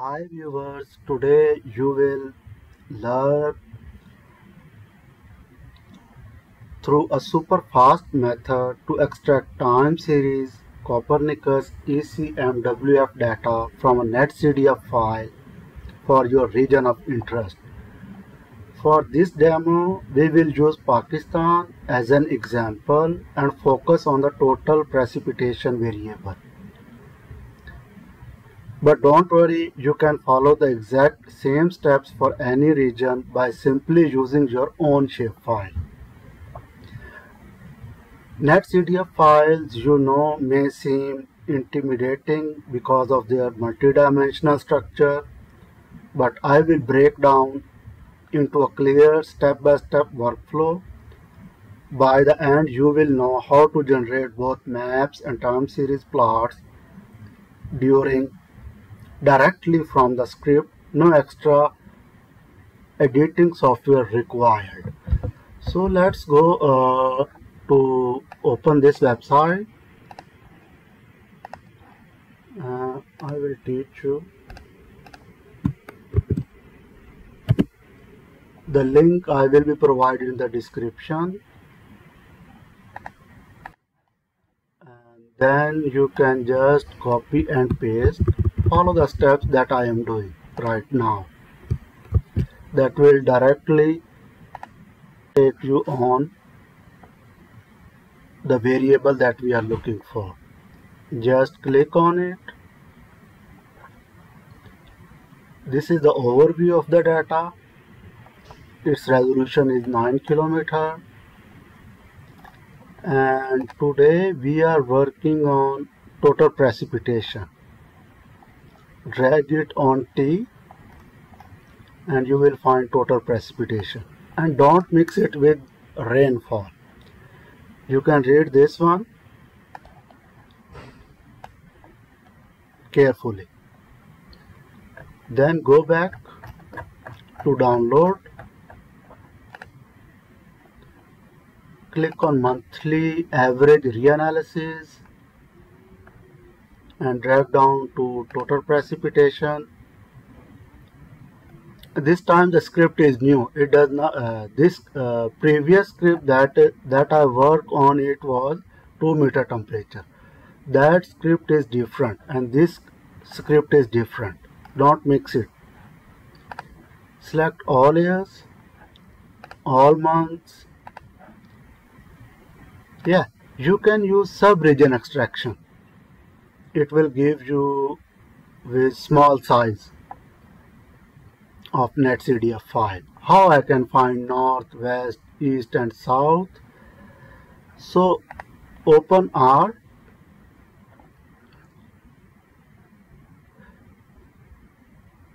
Hi viewers, today you will learn through a super fast method to extract time series Copernicus ECMWF data from a NetCDF file for your region of interest. For this demo, we will use Pakistan as an example and focus on the total precipitation variable. But don't worry, you can follow the exact same steps for any region by simply using your own shapefile. NetCDF files you know may seem intimidating because of their multidimensional structure, but I will break down into a clear step-by-step -step workflow. By the end, you will know how to generate both maps and time series plots during directly from the script, no extra editing software required. So let's go uh, to open this website. Uh, I will teach you. The link I will be provided in the description. And then you can just copy and paste follow the steps that I am doing right now that will directly take you on the variable that we are looking for. Just click on it. This is the overview of the data. Its resolution is 9 kilometer. And today we are working on total precipitation drag it on T and you will find total precipitation. And don't mix it with rainfall. You can read this one carefully. Then go back to download. Click on monthly average reanalysis and drag down to total precipitation. This time the script is new. It does not uh, this uh, previous script that that I work on it was 2 meter temperature. That script is different and this script is different. Don't mix it. Select all years all months. Yeah you can use sub-region extraction it will give you with small size of netcdf file. How I can find north west east and south? So open R.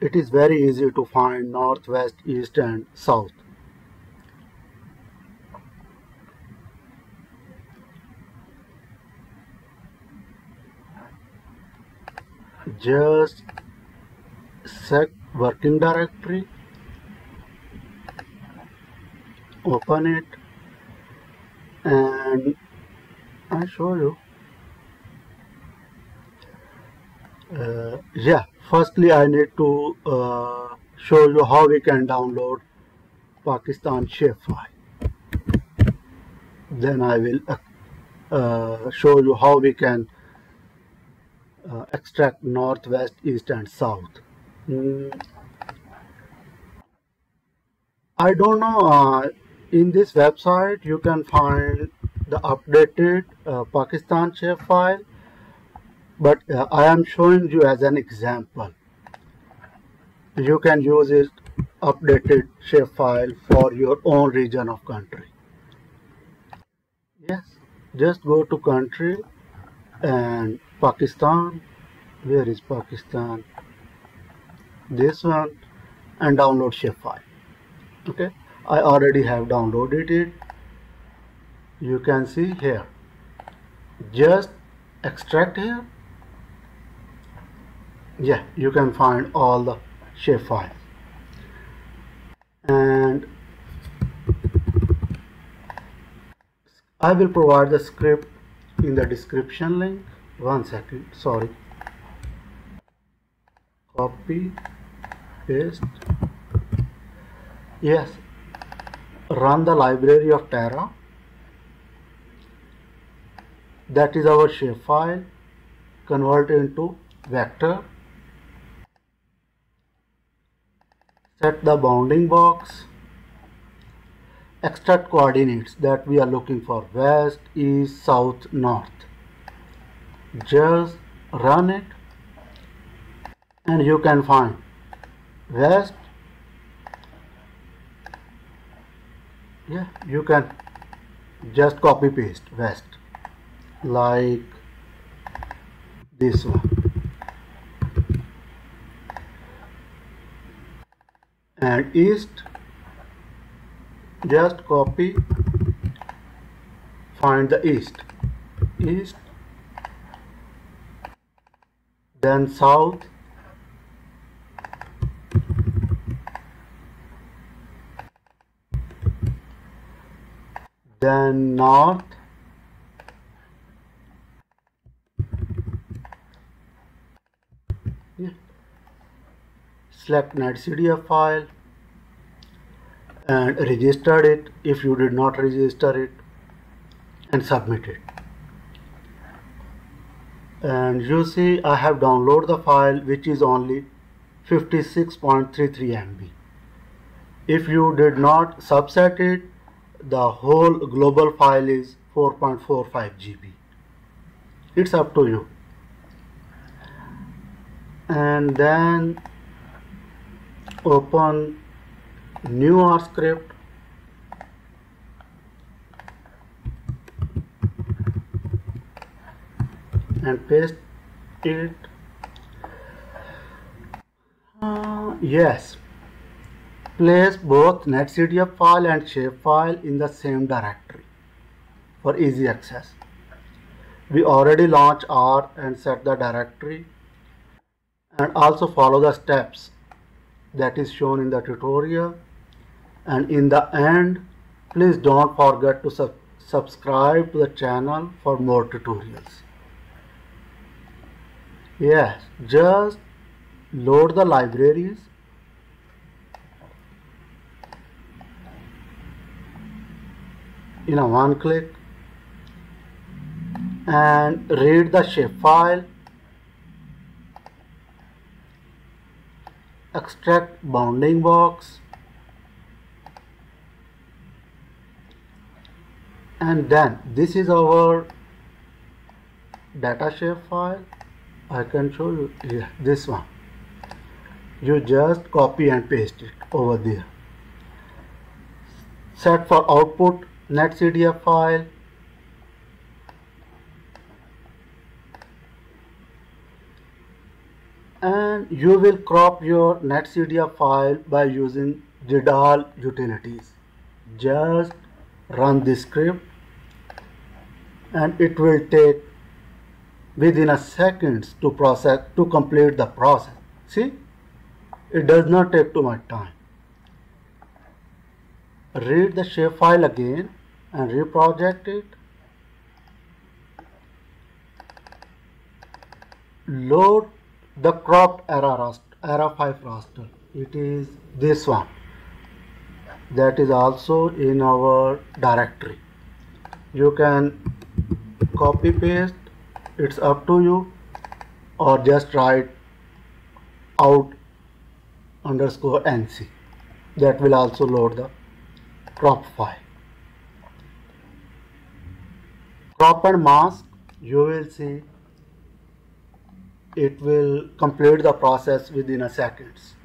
It is very easy to find north west east and south just set working directory open it and I show you. Uh, yeah firstly I need to uh, show you how we can download Pakistan shapefile then I will uh show you how we can uh, extract north, west, east and south. Mm. I don't know, uh, in this website you can find the updated uh, Pakistan shapefile but uh, I am showing you as an example. You can use it updated shapefile for your own region of country. Yes, just go to country and Pakistan where is Pakistan? This one and download shapefile okay? I already have downloaded it. You can see here. Just extract here. Yeah you can find all the shapefile and I will provide the script in the description link one second sorry. Copy paste. Yes. Run the library of Terra. That is our shapefile convert into vector. Set the bounding box. Extract coordinates that we are looking for west east south north just run it and you can find. West yeah you can just copy paste west like this one. And east just copy find the east. East then south then north. Select netcdf file and registered it if you did not register it and submit it and you see I have downloaded the file which is only 56.33 MB if you did not subset it the whole global file is 4.45 GB it's up to you. And then open new R script and paste it. Uh, yes. Place both netcdf file and shapefile in the same directory for easy access. We already launched R and set the directory and also follow the steps that is shown in the tutorial. And in the end please don't forget to sub subscribe to the channel for more tutorials yes just load the libraries. In a one click. And read the shapefile extract bounding box. And then this is our data shape file I can show you here this one. You just copy and paste it over there. Set for output netcdf file. And you will crop your netcdf file by using GDAL utilities. Just run this script and it will take within a seconds to process to complete the process. See it does not take too much time. Read the shapefile again and reproject it. Load the cropped ERA raster ERA5 raster it is this one. That is also in our directory. You can copy paste it's up to you or just write out underscore nc that will also load the crop file crop and mask you will see it will complete the process within a seconds.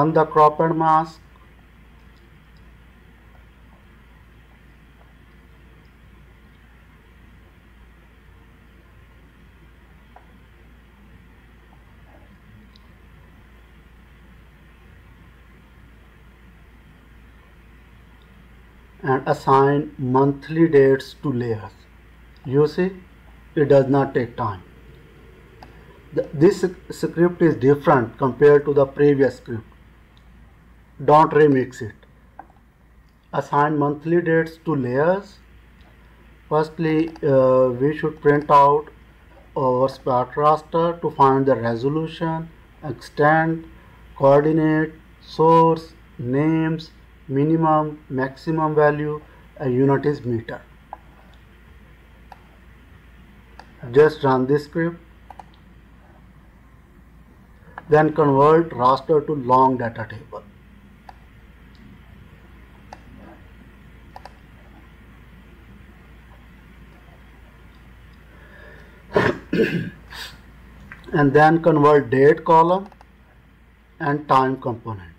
Run the crop and mask. and assign monthly dates to layers. You see, it does not take time. The, this script is different compared to the previous script. Don't remix it. assign monthly dates to layers. Firstly uh, we should print out our SpatRaster to find the resolution extent coordinate source names minimum maximum value a unit is meter. Just run this script. Then convert raster to long data table and then convert date column and time component.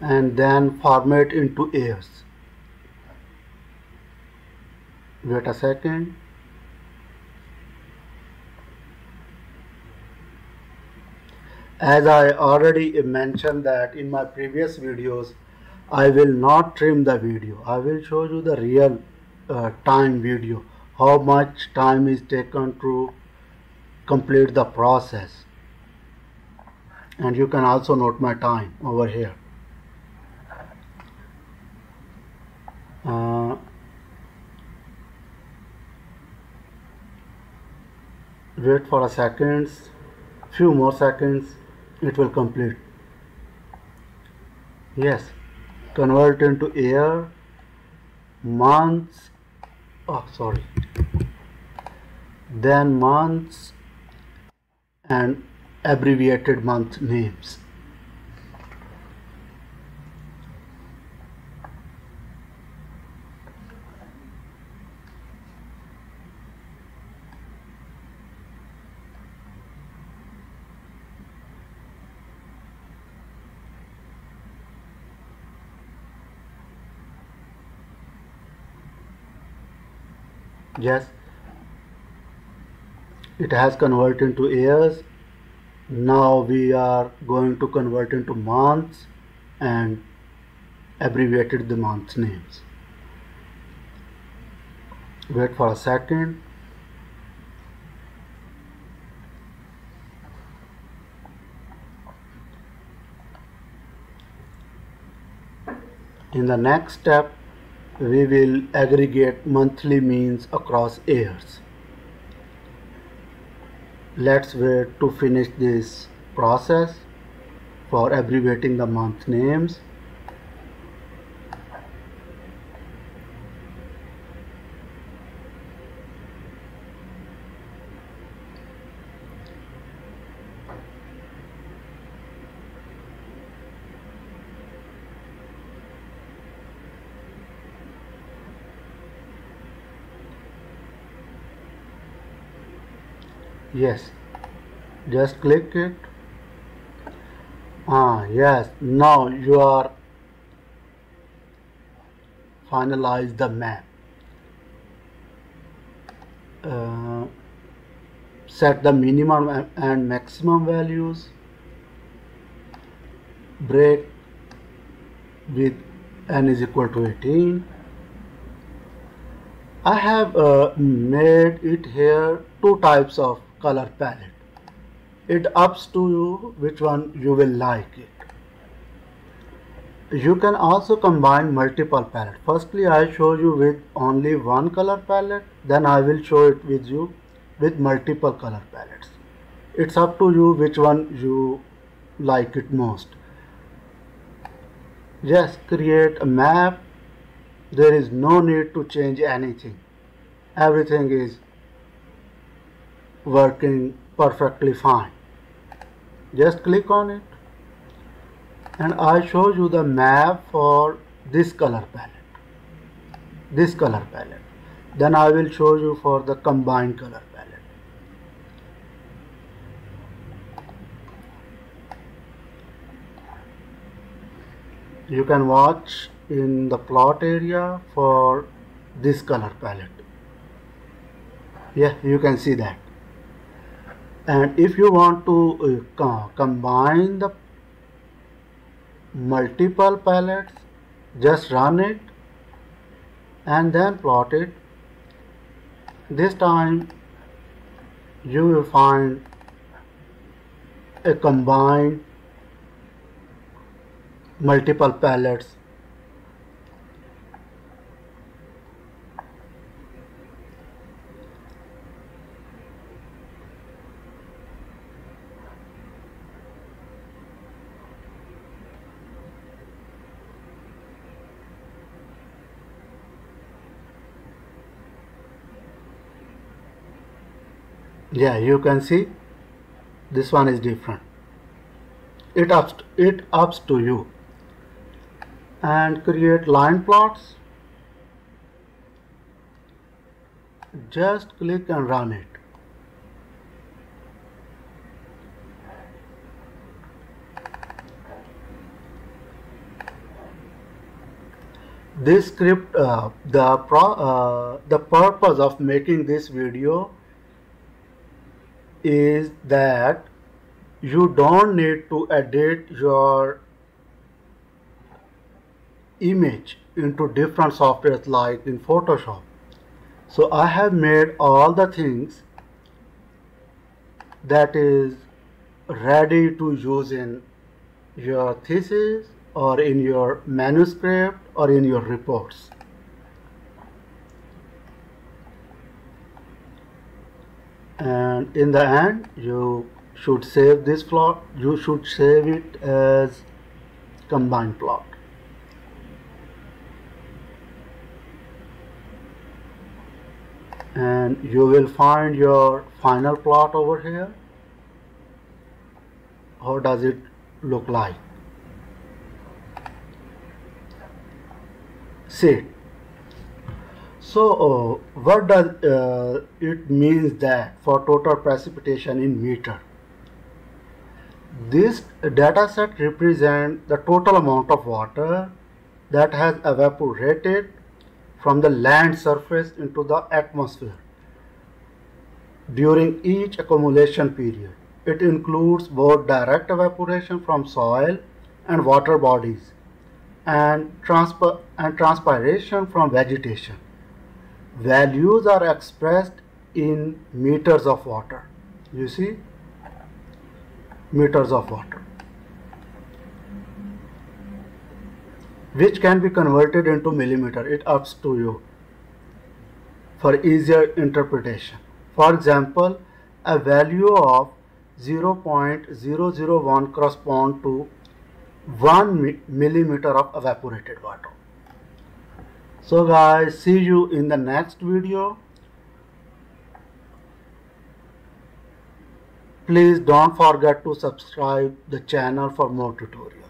and then format into years. Wait a second. As I already mentioned that in my previous videos I will not trim the video. I will show you the real uh, time video. How much time is taken to complete the process. And you can also note my time over here. Uh, wait for a seconds few more seconds it will complete. Yes convert into year months oh sorry. Then months and abbreviated month names yes. It has converted into years. Now we are going to convert into months and abbreviated the months names. Wait for a second. In the next step we will aggregate monthly means across years. Let's wait to finish this process for abbreviating the month names. Yes. Just click it. Ah yes. Now you are finalize the map. Uh, set the minimum and maximum values. Break with n is equal to 18 I have uh, made it here two types of color palette. It ups to you which one you will like it. You can also combine multiple palette firstly I show you with only one color palette. Then I will show it with you with multiple color palettes. It's up to you which one you like it most. Just create a map. There is no need to change anything. Everything is working perfectly fine. Just click on it. And I show you the map for this color palette. This color palette. Then I will show you for the combined color palette. You can watch in the plot area for this color palette. Yeah you can see that and if you want to uh, combine the multiple palettes just run it and then plot it. This time you will find a combined multiple palettes yeah you can see this one is different. It ups it ups to you. And create line plots. Just click and run it. This script uh, the pro, uh, the purpose of making this video is that you don't need to edit your image into different softwares like in Photoshop. So I have made all the things that is ready to use in your thesis or in your manuscript or in your reports. And in the end you should save this plot. You should save it as combined plot. And you will find your final plot over here. How does it look like? See so uh, what does uh, it means that for total precipitation in meter? This data set represents the total amount of water that has evaporated from the land surface into the atmosphere during each accumulation period. It includes both direct evaporation from soil and water bodies and, and transpiration from vegetation values are expressed in meters of water. You see? Meters of water. Which can be converted into millimeter. It ups to you for easier interpretation. For example a value of 0.001 correspond to 1 millimeter of evaporated water so guys see you in the next video. Please don't forget to subscribe the channel for more tutorials